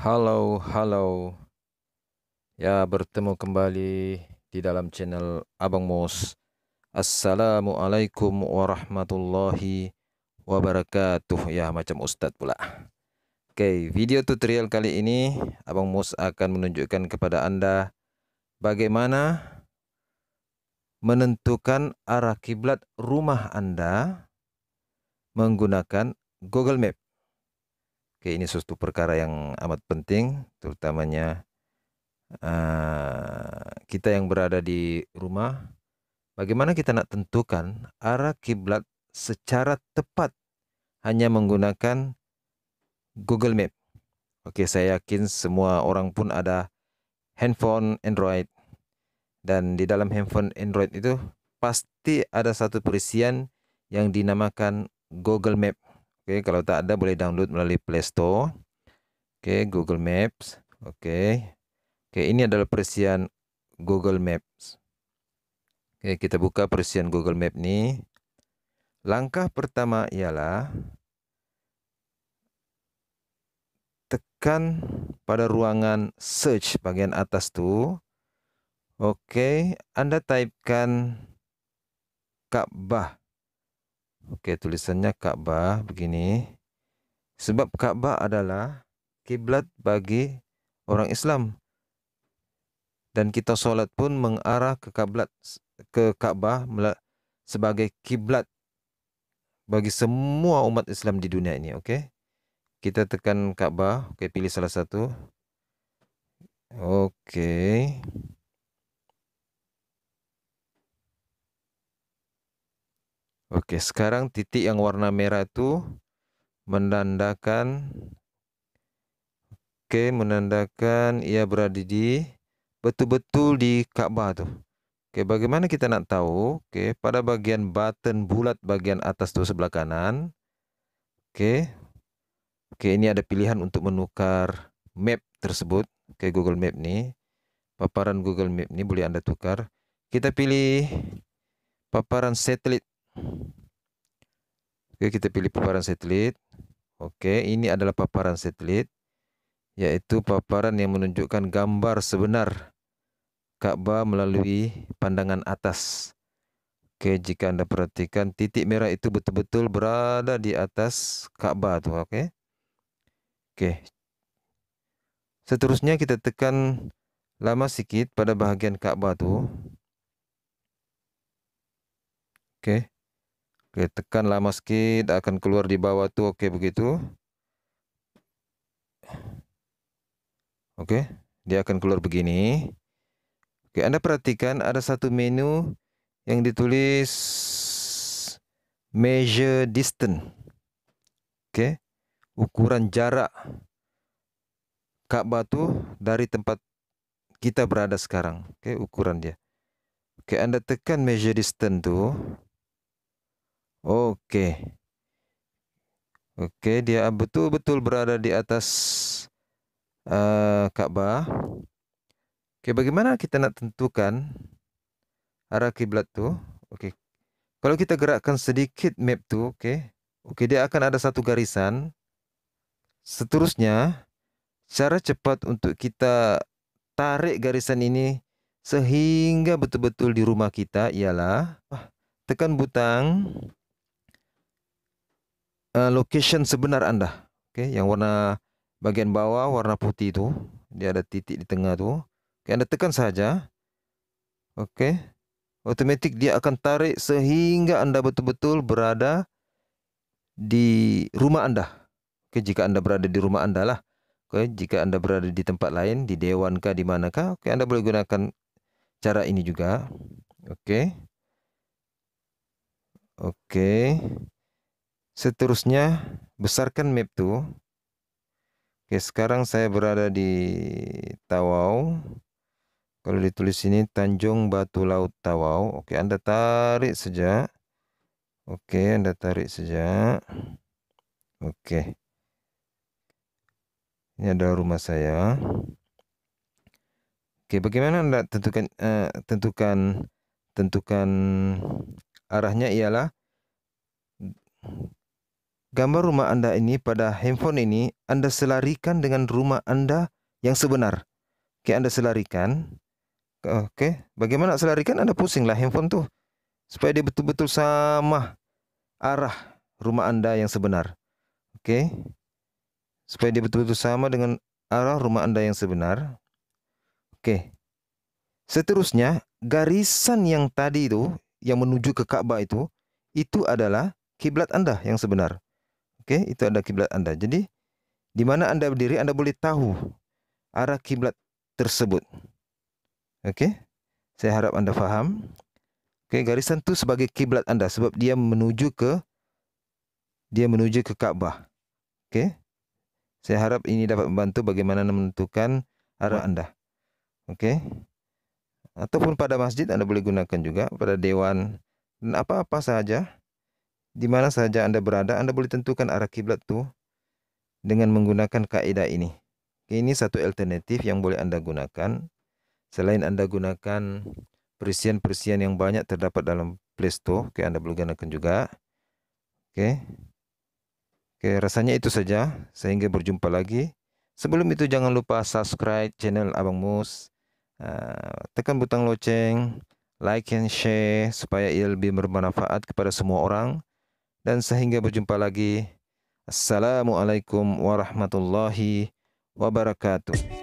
Halo, halo. Ya, bertemu kembali di dalam channel Abang Mus. Assalamualaikum warahmatullahi wabarakatuh. Ya, macam Ustadz pula. Oke, video tutorial kali ini Abang Mus akan menunjukkan kepada Anda bagaimana menentukan arah kiblat rumah Anda menggunakan Google Map. Oke, ini suatu perkara yang amat penting, terutamanya uh, kita yang berada di rumah. Bagaimana kita nak tentukan arah kiblat secara tepat hanya menggunakan Google Map. Oke, saya yakin semua orang pun ada handphone Android dan di dalam handphone Android itu pasti ada satu perisian yang dinamakan Google Map. Oke, kalau tak ada boleh download melalui Play Store. Oke, Google Maps. Oke. Oke, ini adalah perisian Google Maps. Oke, kita buka perisian Google Map ini. Langkah pertama ialah tekan pada ruangan search bagian atas tu. Oke, Anda typekan Ka'bah. Oke, tulisannya Ka'bah begini. Sebab Ka'bah adalah kiblat bagi orang Islam. Dan kita solat pun mengarah ke kiblat ke Ka'bah sebagai kiblat bagi semua umat Islam di dunia ini, oke? Kita tekan Ka'bah, oke, pilih salah satu. Oke. Sekarang titik yang warna merah itu menandakan Oke, menandakan ia berada di betul-betul di Ka'bah tuh. Oke, bagaimana kita nak tahu? Oke, pada bagian button bulat bagian atas tuh sebelah kanan. Oke. Oke, ini ada pilihan untuk menukar map tersebut. Oke, Google Map nih. Paparan Google Map ini boleh Anda tukar. Kita pilih paparan satelit Oke, kita pilih paparan satelit. Oke, ini adalah paparan satelit yaitu paparan yang menunjukkan gambar sebenar Ka'bah melalui pandangan atas. Oke, jika Anda perhatikan titik merah itu betul-betul berada di atas Ka'bah tuh, oke? Oke. Seterusnya kita tekan lama sedikit pada bahagian Ka'bah tuh. Oke. Oke, tekan lama sedikit akan keluar di bawah tuh. Oke, begitu. Oke, dia akan keluar begini. Oke, Anda perhatikan ada satu menu yang ditulis measure distance. Oke. Ukuran jarak Ka'bah tuh dari tempat kita berada sekarang. Oke, ukuran dia. Oke, Anda tekan measure distance tuh. Oke. Oke, dia betul-betul berada di atas uh, Ka'bah. Oke, bagaimana kita nak tentukan arah kiblat tu? Oke. Kalau kita gerakkan sedikit map tu, oke. Oke, dia akan ada satu garisan. Seterusnya, cara cepat untuk kita tarik garisan ini sehingga betul-betul di rumah kita ialah tekan butang uh, location sebenar Anda. Okay, yang warna bagian bawah warna putih itu, dia ada titik di tengah tu. Okay, Anda tekan saja. Okay. Otomatik dia akan tarik sehingga Anda betul-betul berada di rumah Anda. Okay, jika Anda berada di rumah Anda lah. Okay, jika Anda berada di tempat lain, di dewan kah, di manakah, okay, Anda boleh gunakan cara ini juga. Oke. Okay. Seterusnya, besarkan map tu. Oke, sekarang saya berada di Tawau. Kalau ditulis sini Tanjung Batu Laut Tawau. Oke, Anda tarik saja. Oke, Anda tarik saja. Oke. Ini adalah rumah saya. Oke, bagaimana Anda tentukan uh, tentukan tentukan arahnya ialah gambar rumah Anda ini pada handphone ini Anda selarikan dengan rumah Anda yang sebenar. Oke, Anda selarikan. Oke, bagaimana selarikan? Anda pusinglah handphone tuh supaya dia betul-betul sama arah rumah Anda yang sebenar. Oke. Supaya dia betul-betul sama dengan arah rumah Anda yang sebenar. Oke. Seterusnya, garisan yang tadi itu yang menuju ke Ka'bah itu itu adalah kiblat Anda yang sebenar. Oke, itu ada kiblat Anda. Jadi di mana Anda berdiri Anda boleh tahu arah kiblat tersebut. Oke. Saya harap Anda faham. Oke, garisan itu sebagai kiblat Anda sebab dia menuju ke dia menuju ke Ka'bah. Oke. Saya harap ini dapat membantu bagaimana menentukan arah Anda. Oke. Ataupun pada masjid Anda boleh gunakan juga pada dewan dan apa-apa saja di mana saja Anda berada Anda boleh tentukan arah kiblat itu dengan menggunakan kaidah ini. Ini satu alternatif yang boleh Anda gunakan selain Anda gunakan perisian-perisian yang banyak terdapat dalam Play Store. Oke, Anda boleh gunakan juga. Oke. Oke, rasanya itu saja. Sehingga berjumpa lagi. Sebelum itu jangan lupa subscribe channel Abang Mus Uh, tekan butang loceng, like and share supaya ia lebih bermanfaat kepada semua orang. Dan sehingga berjumpa lagi. Assalamualaikum warahmatullahi wabarakatuh.